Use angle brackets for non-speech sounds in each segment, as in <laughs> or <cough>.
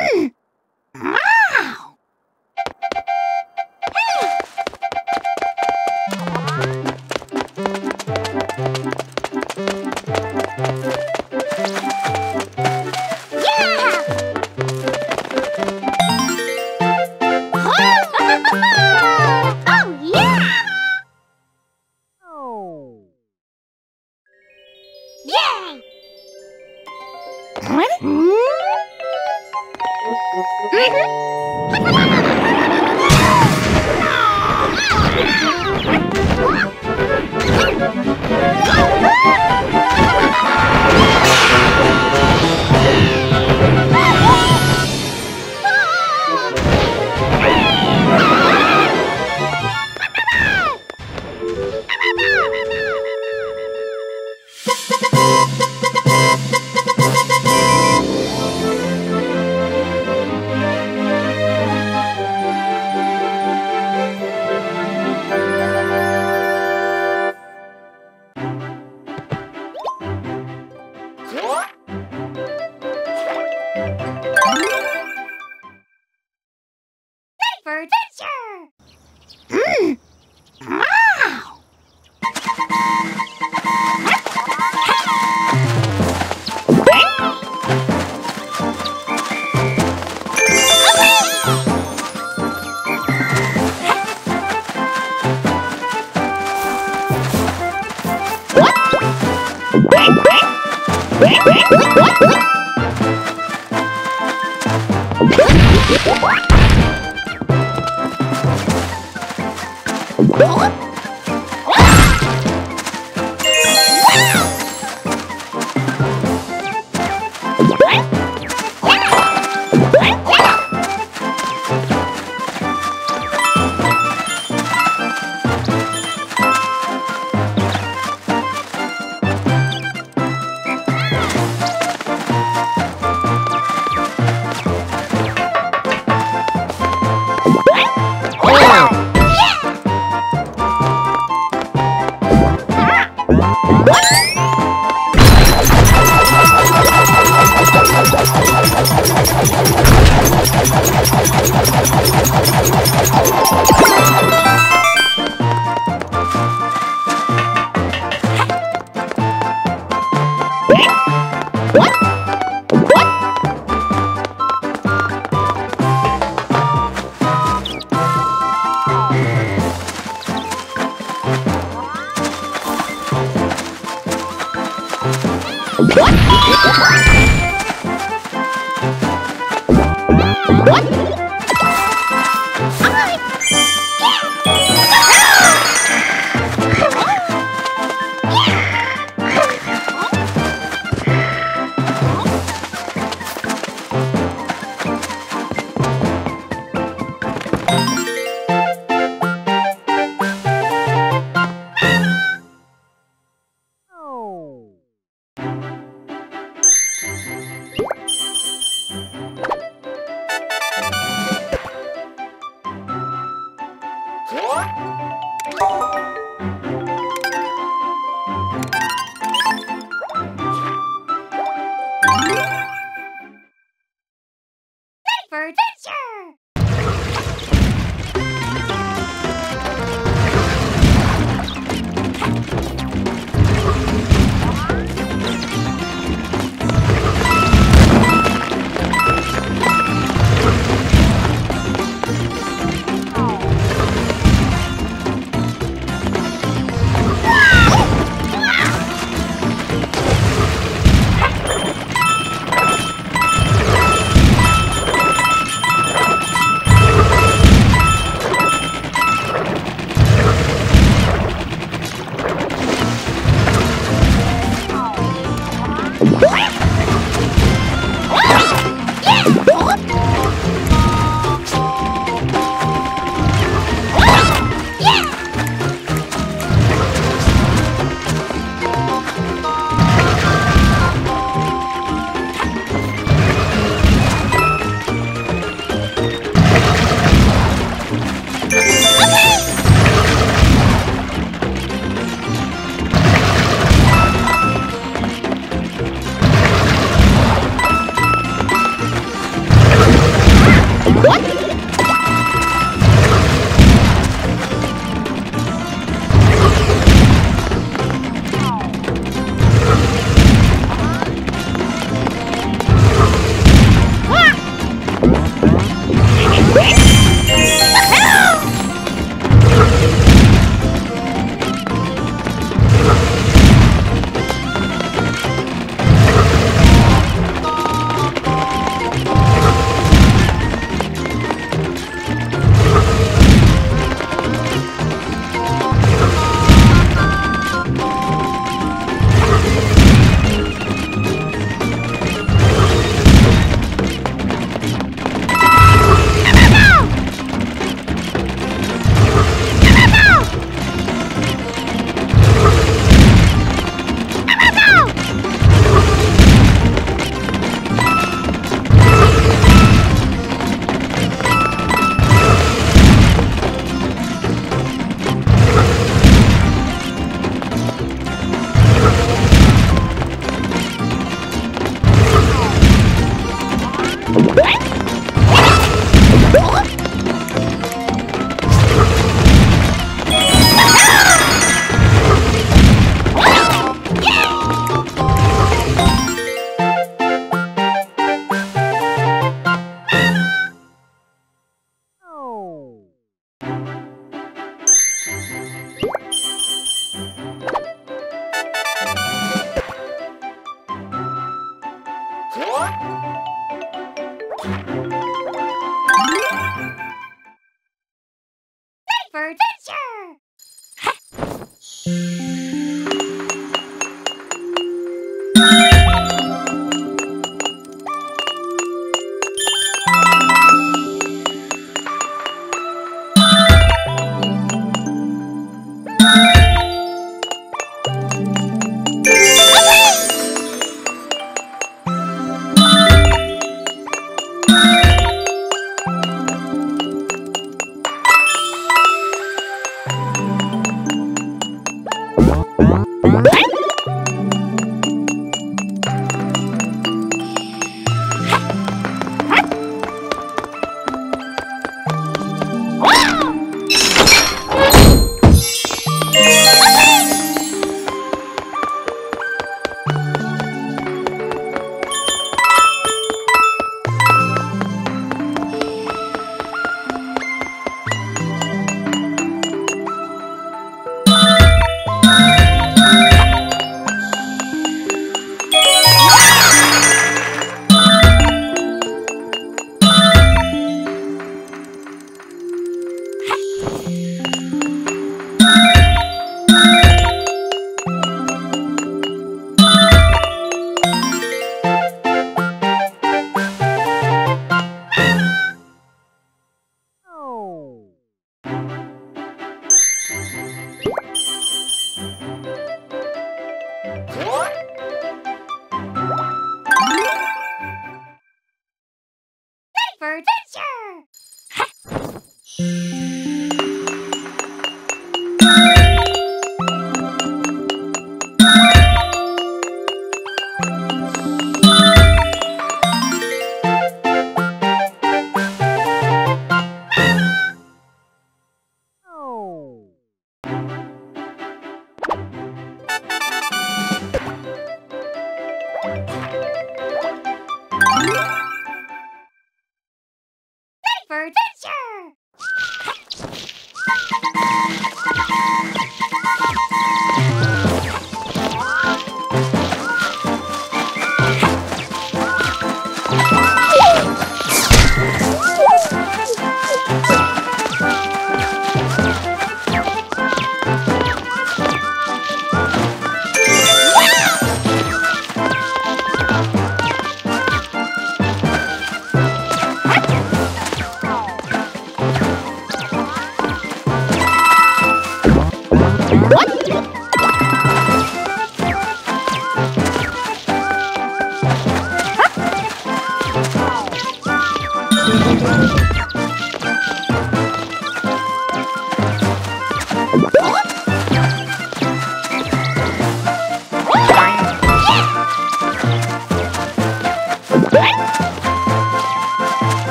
Mmm!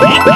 Yeah.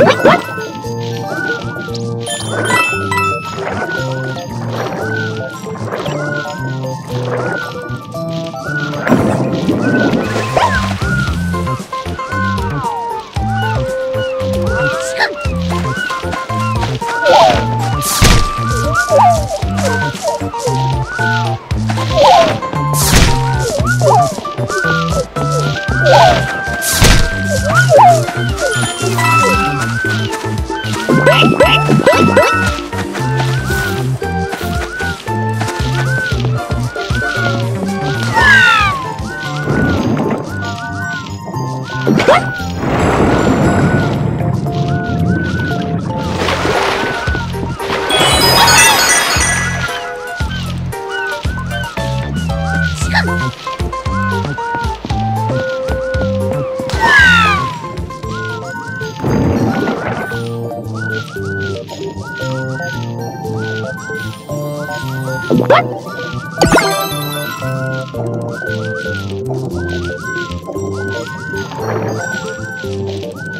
Adventure! <laughs>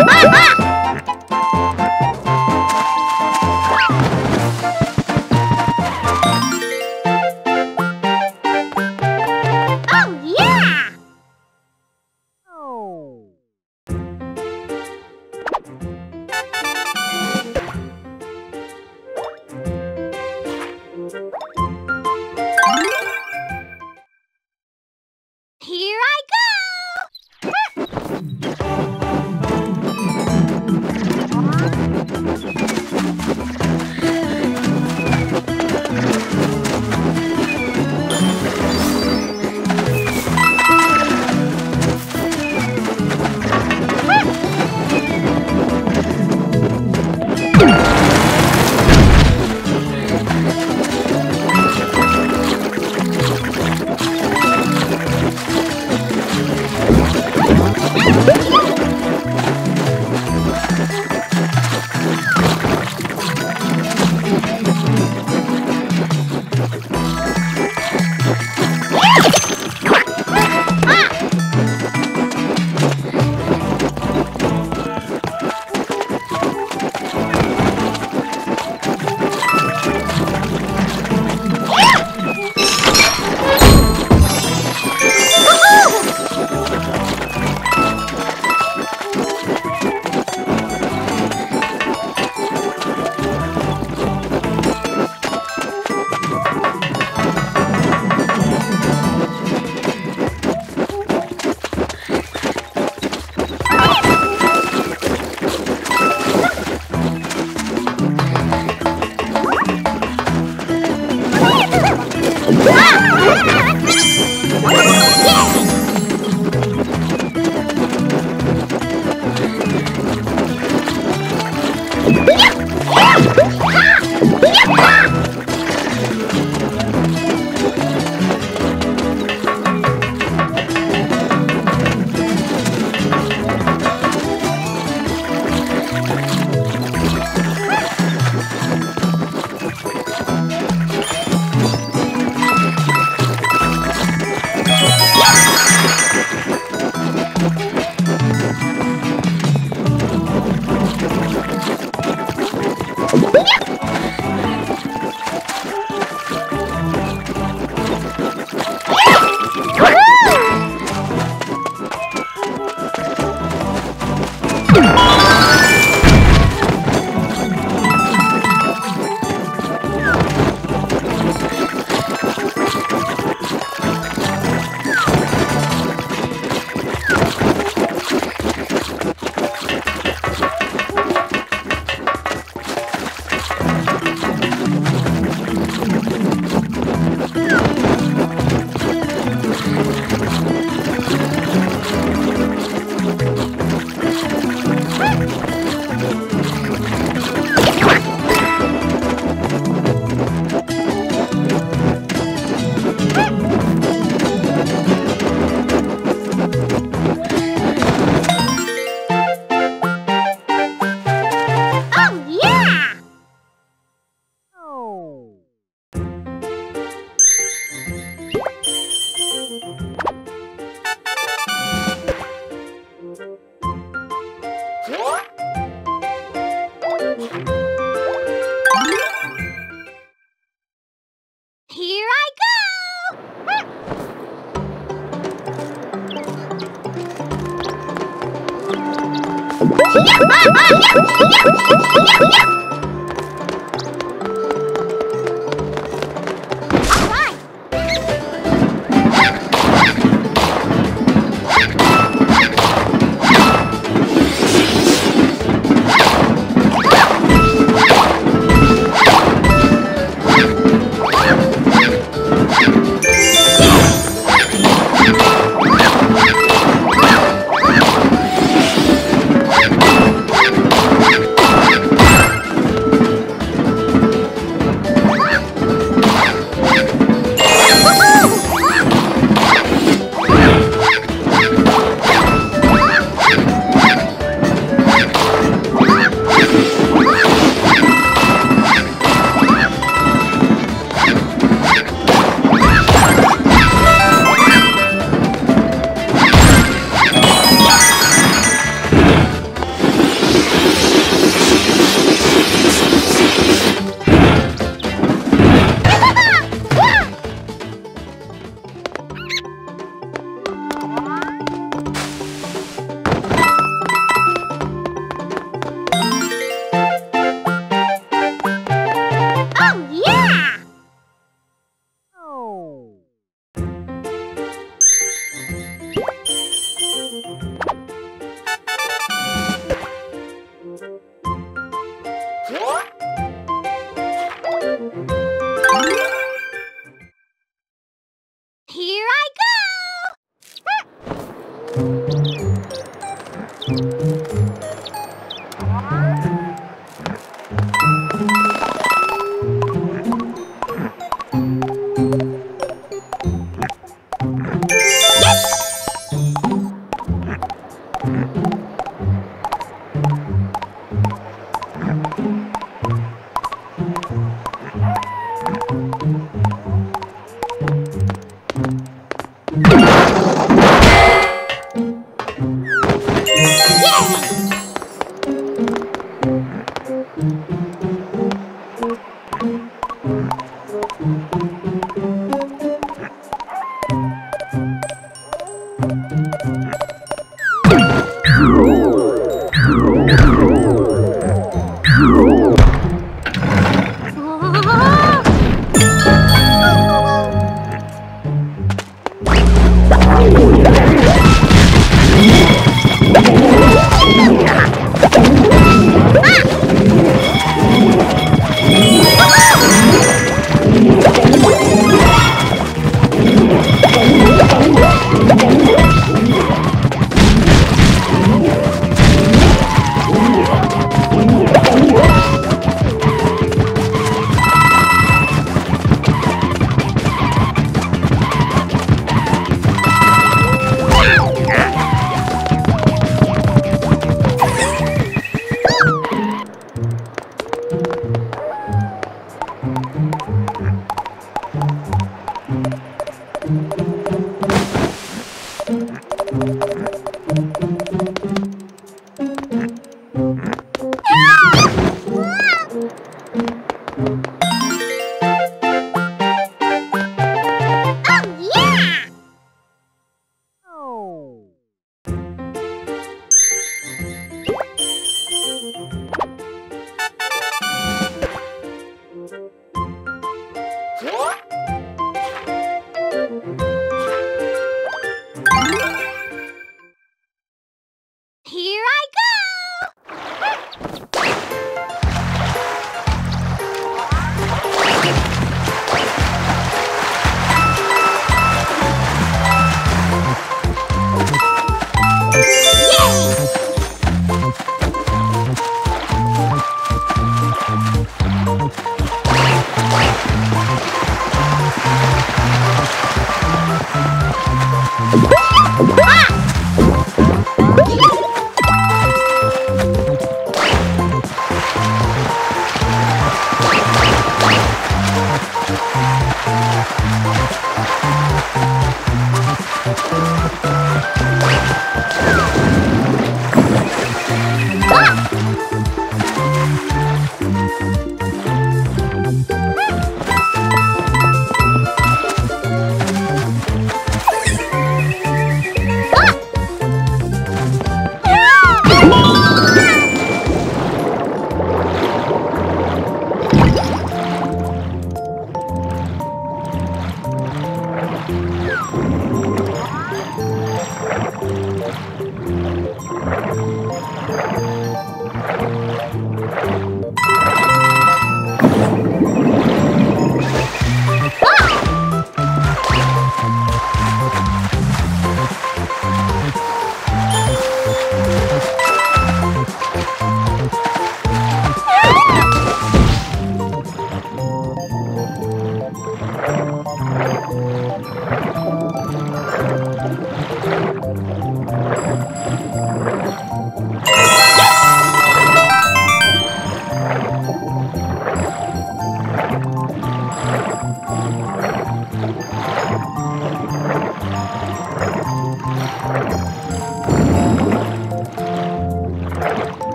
Ha ha ha! Oh, <laughs>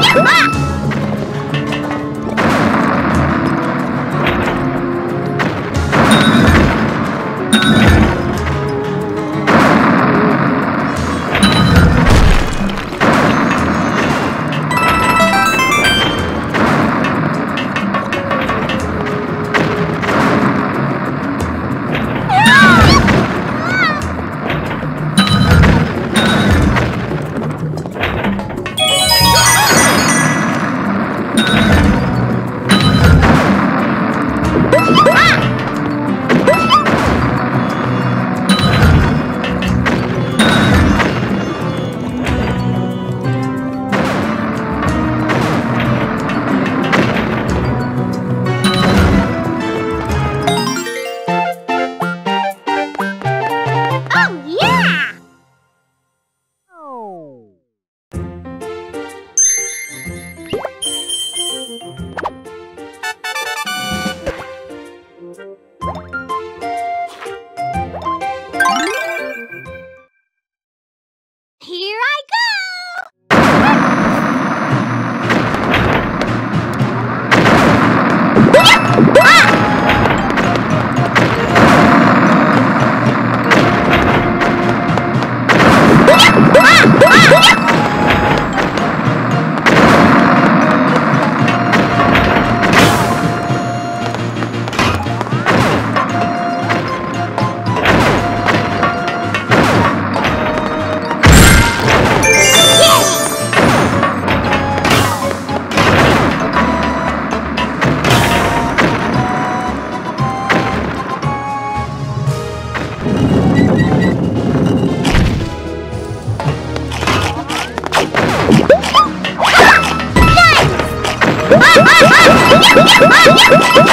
你妈。Woo! <laughs>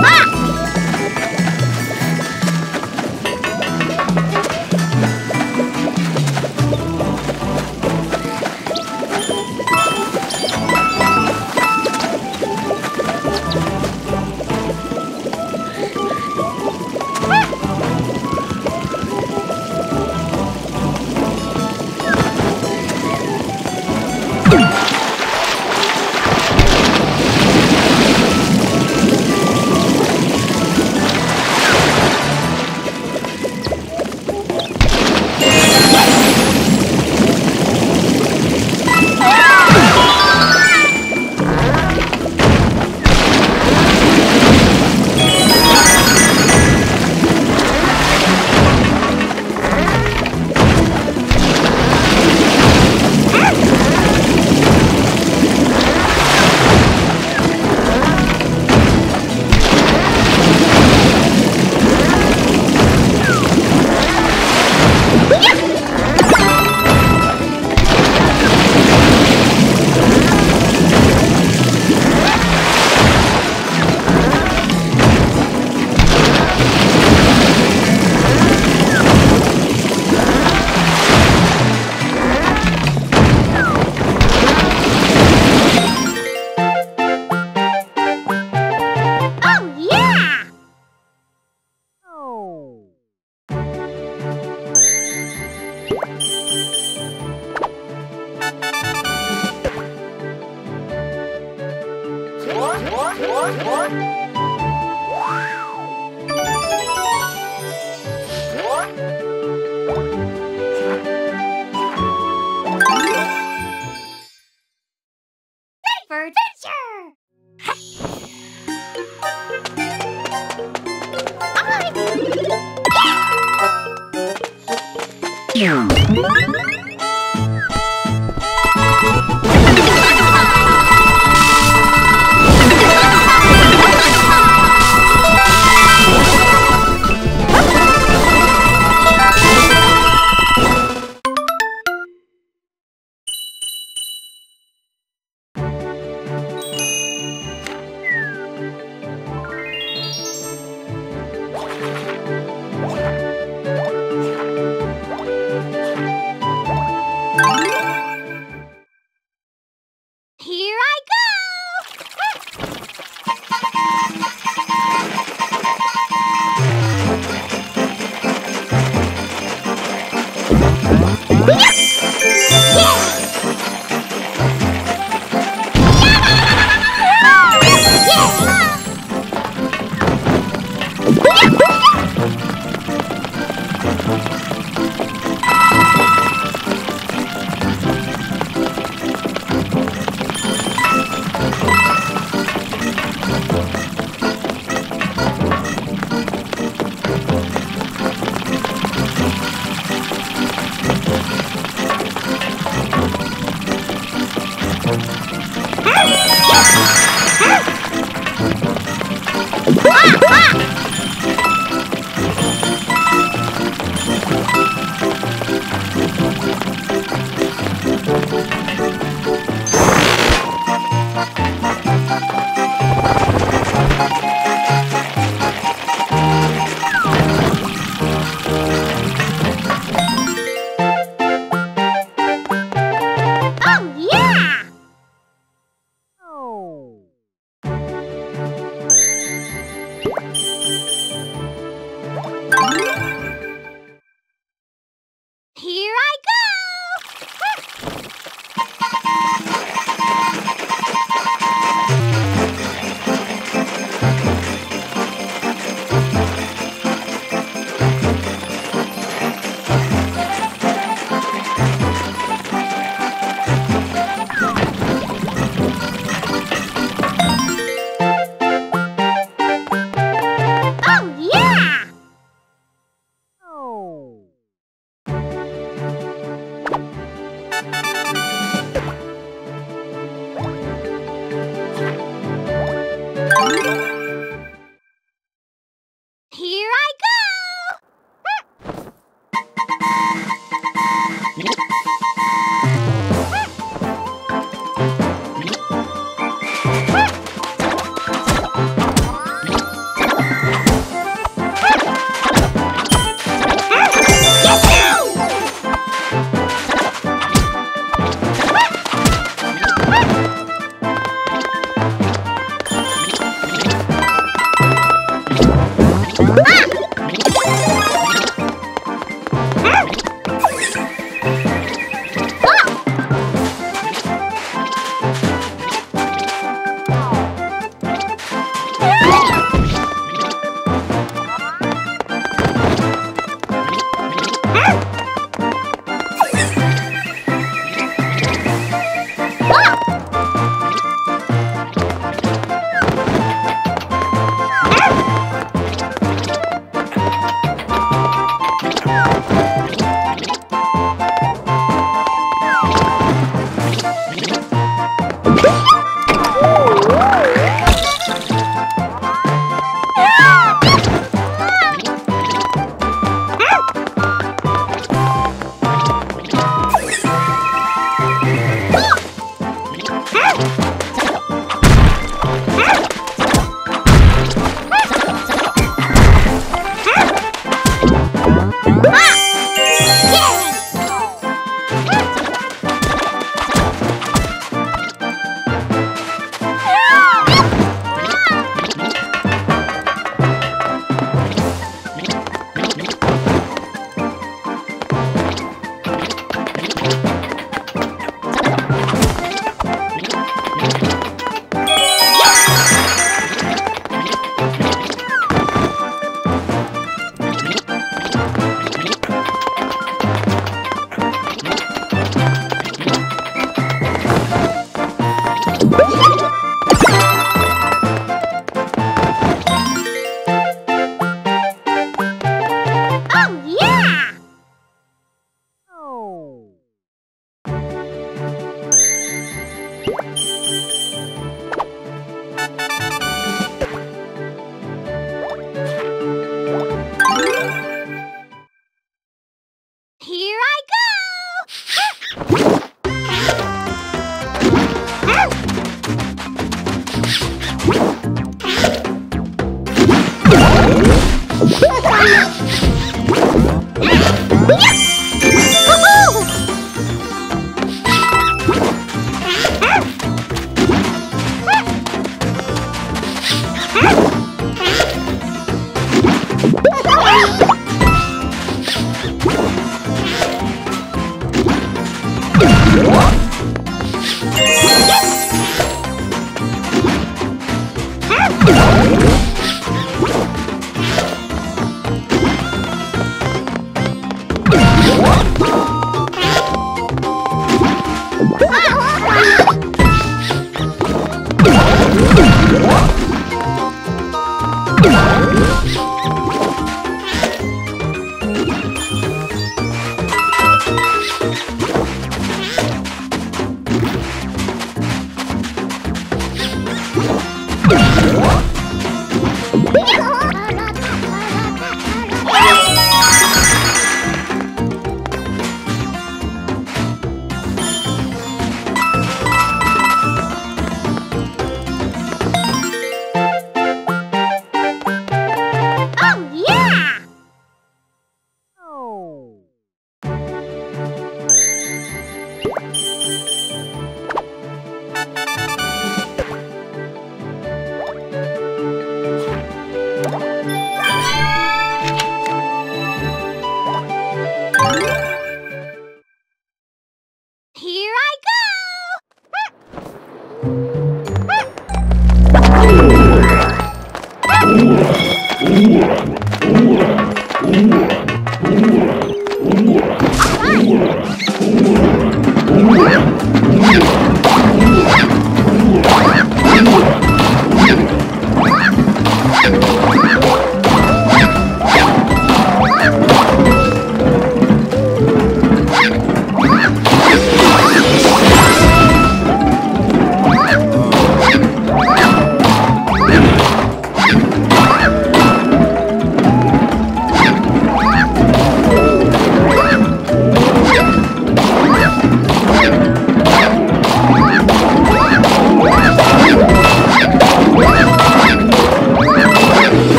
Ah!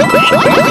What? <laughs>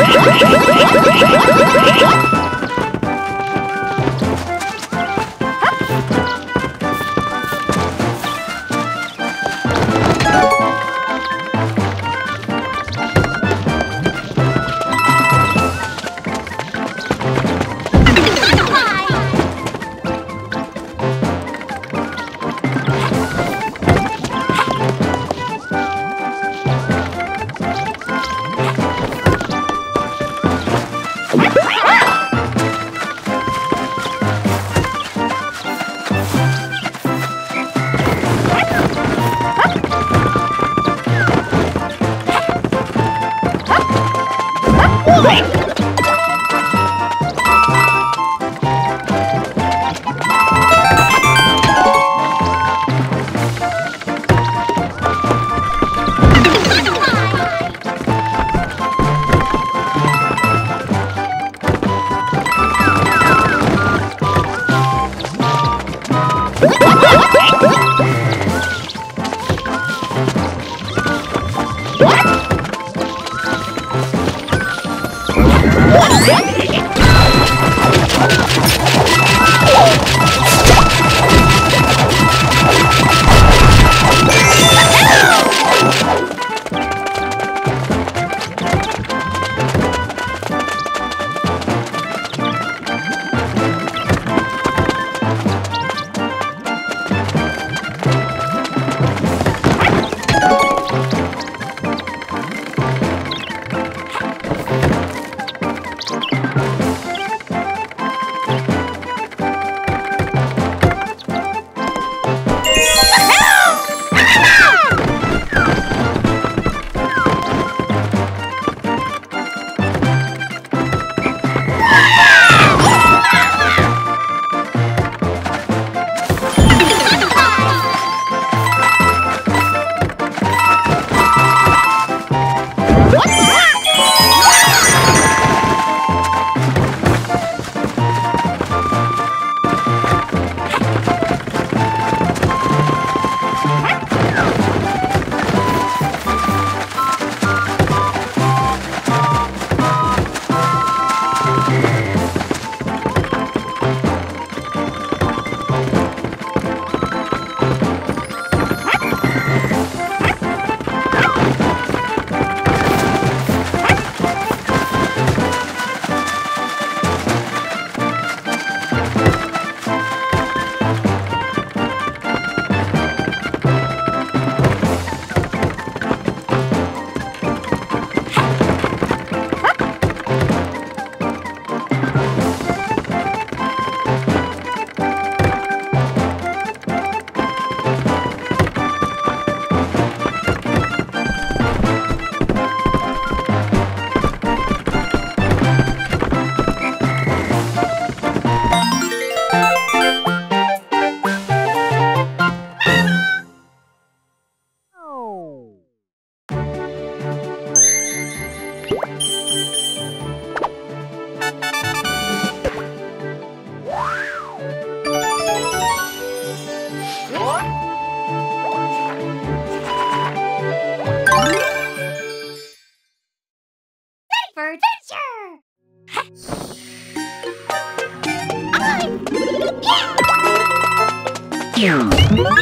Ready for adventure!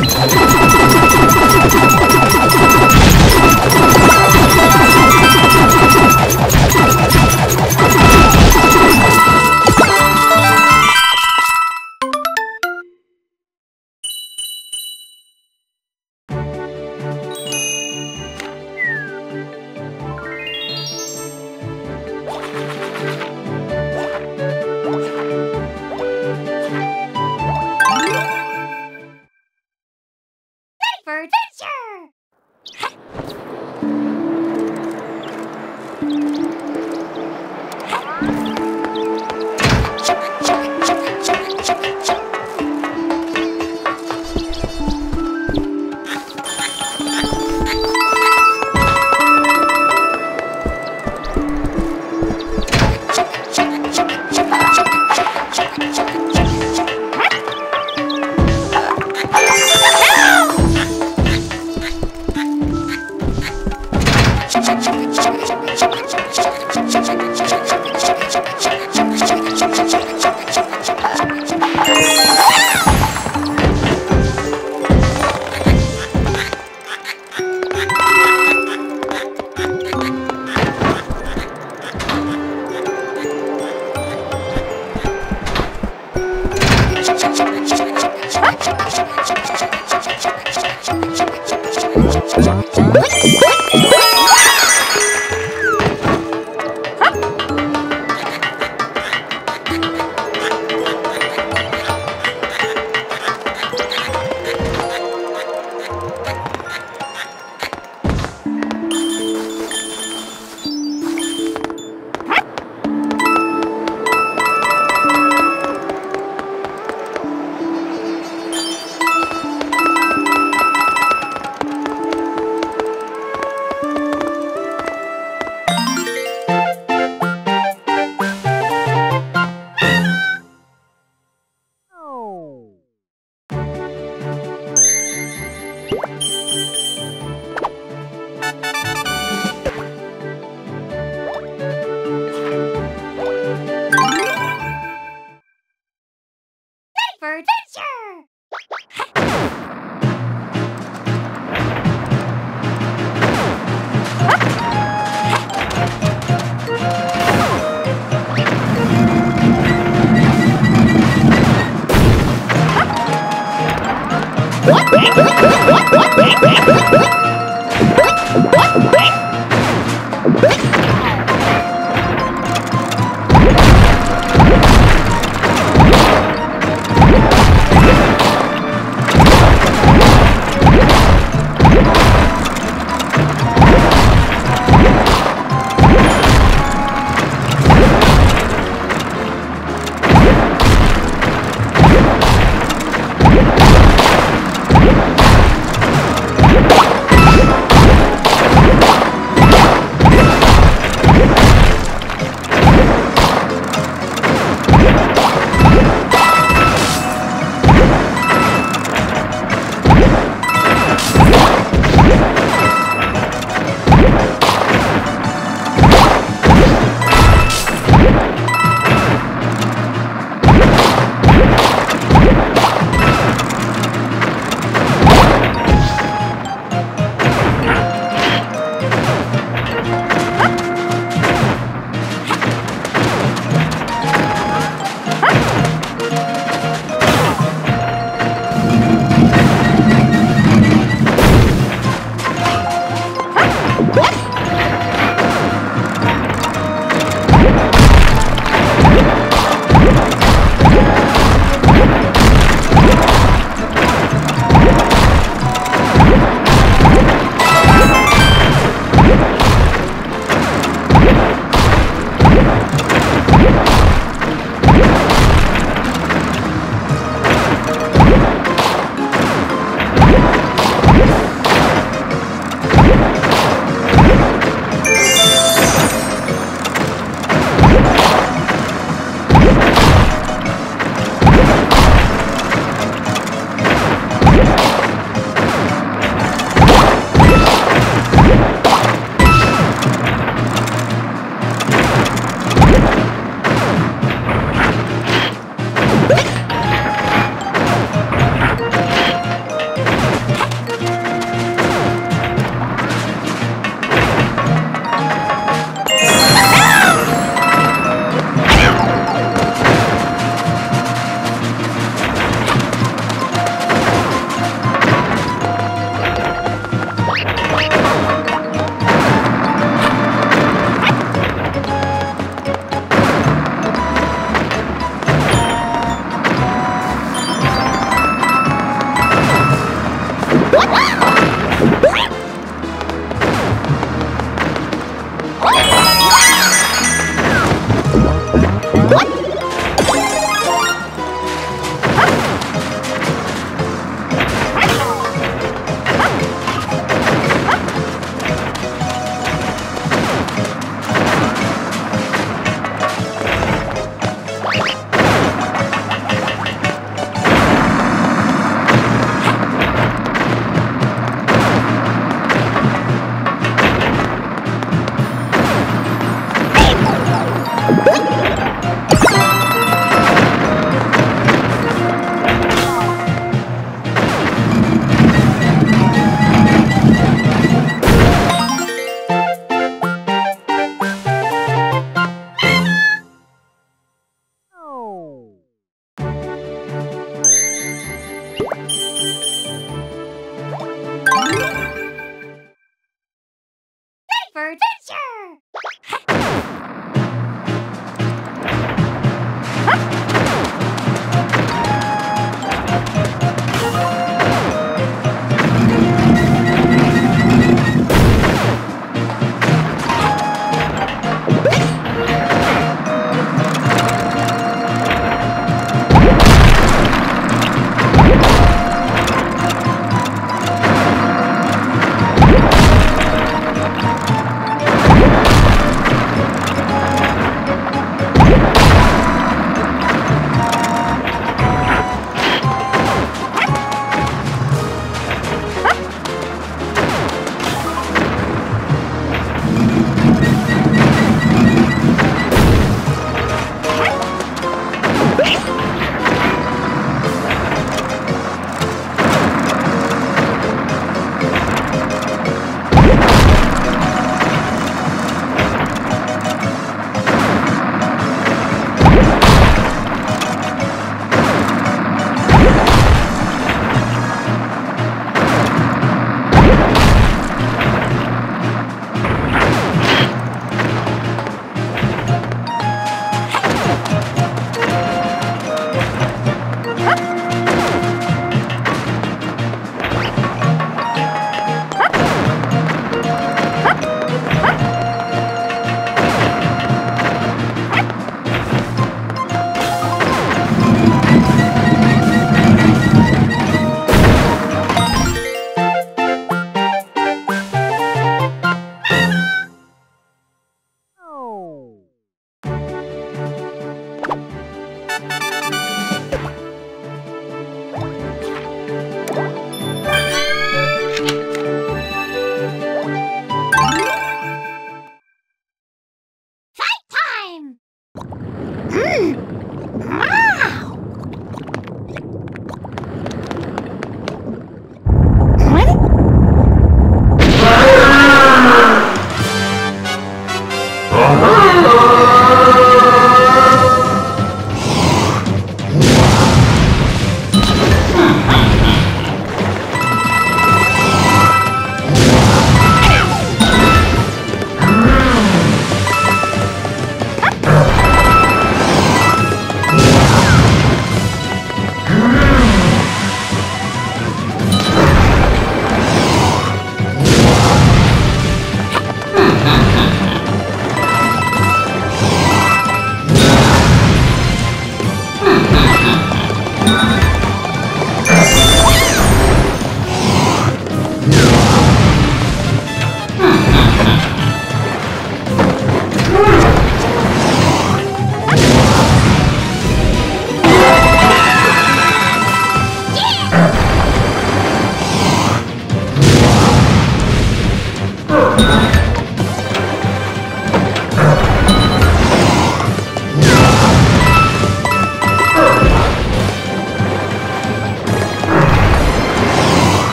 Ready for adventure!